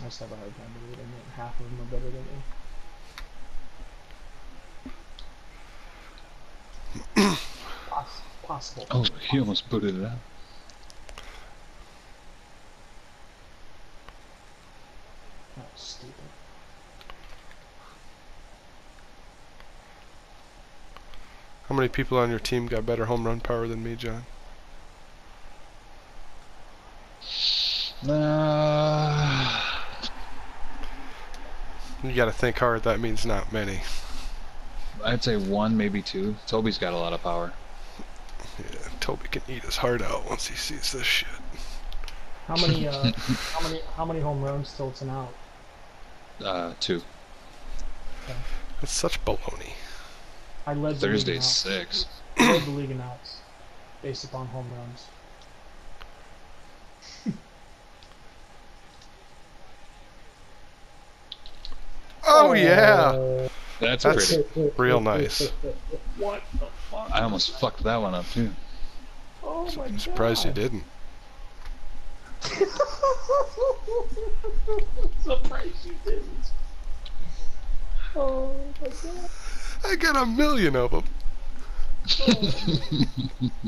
I just have a hard time believing that half of them are better than me. Poss- possible. Oh, he almost booted it out. Oh, stupid. How many people on your team got better home run power than me, John? Uh, You gotta think hard, that means not many. I'd say one, maybe two. Toby's got a lot of power. Yeah, Toby can eat his heart out once he sees this shit. How many? Uh, how many? How many home runs Tilton out? Uh, two. That's such baloney. I led the league in Thursday's outs. six. I led the league in outs, based upon home runs. Oh yeah. That's, That's pretty. real nice. What the fuck? I almost fucked that one up too. Oh my I'm surprised God. you didn't. surprised you didn't. Oh my God. I got a million of them. Oh.